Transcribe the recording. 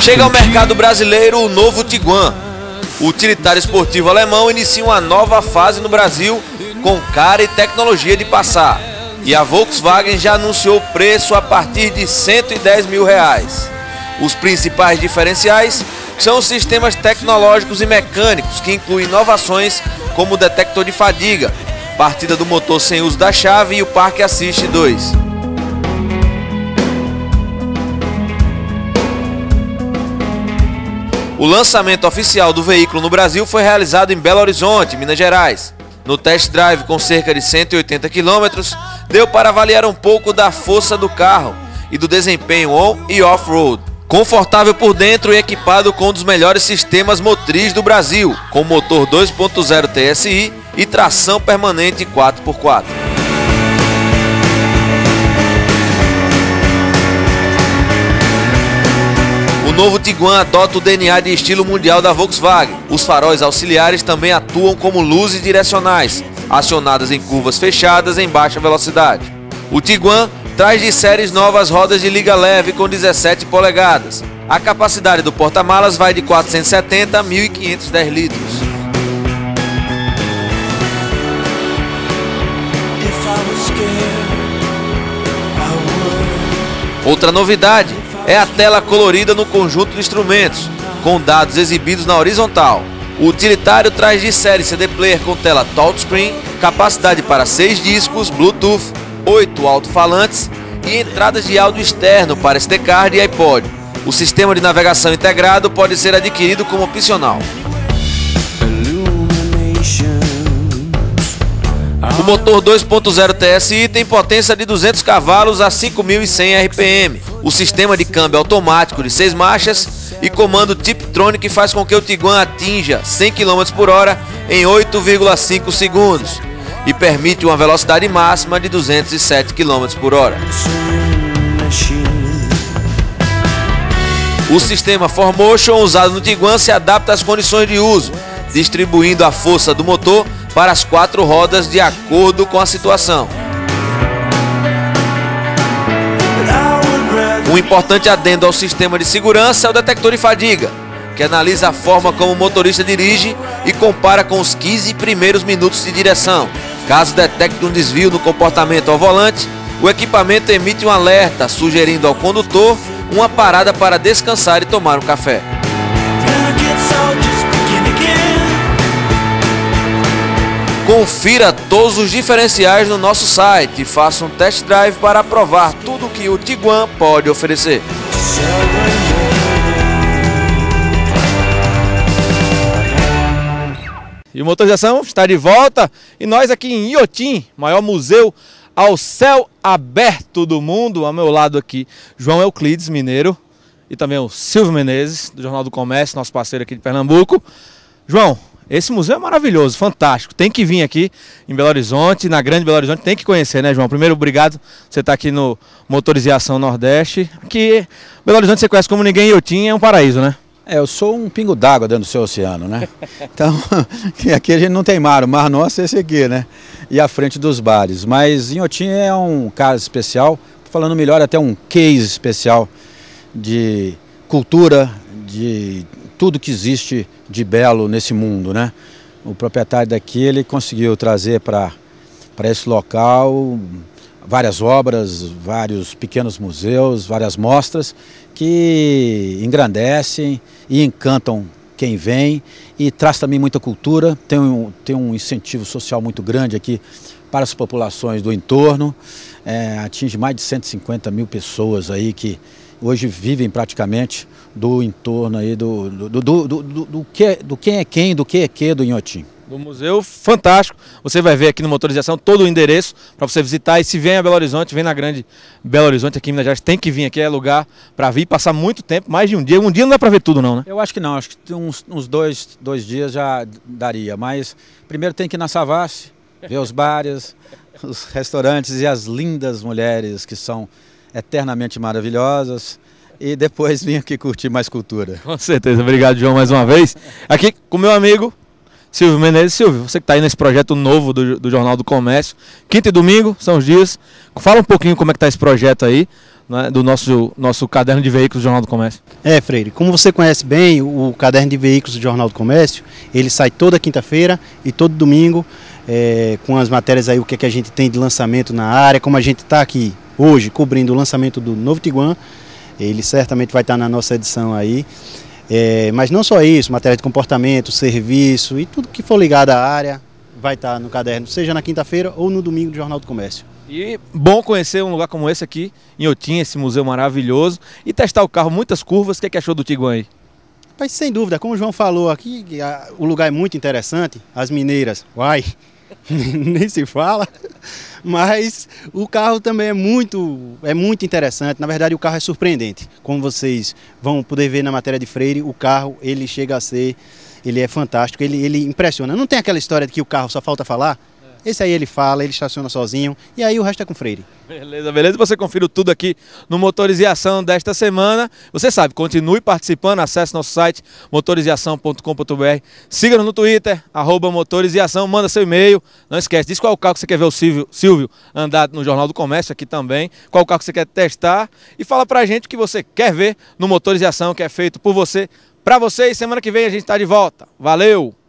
Chega ao mercado brasileiro o novo Tiguan. O utilitário esportivo alemão inicia uma nova fase no Brasil com cara e tecnologia de passar. E a Volkswagen já anunciou o preço a partir de 110 mil reais. Os principais diferenciais são os sistemas tecnológicos e mecânicos, que incluem inovações como o detector de fadiga, partida do motor sem uso da chave e o Parque Assist 2. O lançamento oficial do veículo no Brasil foi realizado em Belo Horizonte, Minas Gerais. No test drive com cerca de 180 km, deu para avaliar um pouco da força do carro e do desempenho on e off-road. Confortável por dentro e equipado com um dos melhores sistemas motriz do Brasil, com motor 2.0 TSI e tração permanente 4x4. Novo Tiguan adota o DNA de estilo mundial da Volkswagen. Os faróis auxiliares também atuam como luzes direcionais, acionadas em curvas fechadas em baixa velocidade. O Tiguan traz de séries novas rodas de liga leve com 17 polegadas. A capacidade do porta-malas vai de 470 a 1.510 litros. Outra novidade é a tela colorida no conjunto de instrumentos, com dados exibidos na horizontal. O utilitário traz de série CD player com tela touchscreen, capacidade para 6 discos, Bluetooth, 8 alto-falantes e entradas de áudio externo para SD card e iPod. O sistema de navegação integrado pode ser adquirido como opcional. O motor 2.0 TSI tem potência de 200 cavalos a 5.100 RPM. O sistema de câmbio automático de 6 marchas e comando Tiptronic faz com que o Tiguan atinja 100 km por hora em 8,5 segundos e permite uma velocidade máxima de 207 km por hora. O sistema 4Motion usado no Tiguan se adapta às condições de uso, distribuindo a força do motor para as quatro rodas de acordo com a situação. Importante adendo ao sistema de segurança é o detector de fadiga, que analisa a forma como o motorista dirige e compara com os 15 primeiros minutos de direção. Caso detecte um desvio no comportamento ao volante, o equipamento emite um alerta sugerindo ao condutor uma parada para descansar e tomar um café. Confira todos os diferenciais no nosso site e faça um test drive para provar tudo o que o Tiguan pode oferecer. E o Motorização está de volta e nós aqui em Iotim, maior museu ao céu aberto do mundo. Ao meu lado aqui, João Euclides, mineiro, e também o Silvio Menezes, do Jornal do Comércio, nosso parceiro aqui de Pernambuco. João, esse museu é maravilhoso, fantástico. Tem que vir aqui em Belo Horizonte, na Grande Belo Horizonte, tem que conhecer, né, João? Primeiro, obrigado por você estar aqui no Motorização Nordeste. Aqui, Belo Horizonte você conhece como ninguém, Iotim é um paraíso, né? É, eu sou um pingo d'água dentro do seu oceano, né? Então, aqui a gente não tem mar, o mar nosso é esse aqui, né? E à frente dos bares. Mas Inhotim é um caso especial, falando melhor, até um case especial de cultura, de tudo que existe de belo nesse mundo, né? O proprietário daqui, ele conseguiu trazer para esse local várias obras, vários pequenos museus, várias mostras que engrandecem e encantam quem vem e traz também muita cultura, tem um, tem um incentivo social muito grande aqui para as populações do entorno, é, atinge mais de 150 mil pessoas aí que hoje vivem praticamente do entorno aí do, do, do, do, que, do quem é quem, do que é que do Inhotim do museu, fantástico. Você vai ver aqui no Motorização todo o endereço para você visitar. E se vem a Belo Horizonte, vem na grande Belo Horizonte aqui em Minas Gerais, tem que vir aqui, é lugar para vir passar muito tempo, mais de um dia. Um dia não dá para ver tudo não, né? Eu acho que não, acho que uns, uns dois, dois dias já daria. Mas primeiro tem que ir na Savassi, ver os bares, os restaurantes e as lindas mulheres que são eternamente maravilhosas e depois vim aqui curtir mais cultura. Com certeza, obrigado João mais uma vez. Aqui com meu amigo Silvio Menezes. Silvio, você que está aí nesse projeto novo do, do, Jornal do Comércio, quinta e domingo são os dias. Fala um pouquinho como é que está esse projeto aí né, do nosso, nosso caderno de veículos do Jornal do Comércio. É, Freire, como você conhece bem o caderno de veículos do Jornal do Comércio, ele sai toda quinta-feira e todo domingo é, com as matérias aí, o que, é que a gente tem de lançamento na área, como a gente está aqui hoje cobrindo o lançamento do novo Tiguan, ele certamente vai estar na nossa edição aí. É, mas não só isso, matéria de comportamento, serviço e tudo que for ligado à área vai estar no caderno, seja na quinta-feira ou no domingo do Jornal do Comércio. E bom conhecer um lugar como esse aqui, em Otim, esse museu maravilhoso, e testar o carro, muitas curvas. O que, é que achou do Tiguan aí? Mas sem dúvida, como o João falou aqui, o lugar é muito interessante, as mineiras, uai, nem se fala. Mas o carro também é muito, é muito interessante. Na verdade, o carro é surpreendente. Como vocês vão poder ver na matéria de Freire, o carro ele chega a ser, ele é fantástico, ele, ele impressiona. Não tem aquela história de que o carro só falta falar. Esse aí ele fala, ele estaciona sozinho e aí o resto é com freire. Beleza, beleza. Você confira tudo aqui no Motorização desta semana. Você sabe, continue participando, acesse nosso site motorização.com.br. Siga-nos no Twitter, arroba motorização, manda seu e-mail. Não esquece, diz qual carro que você quer ver o Silvio, Silvio andar no Jornal do Comércio aqui também, qual carro que você quer testar e fala pra gente o que você quer ver no Motorização, que é feito por você, pra você e semana que vem a gente está de volta. Valeu!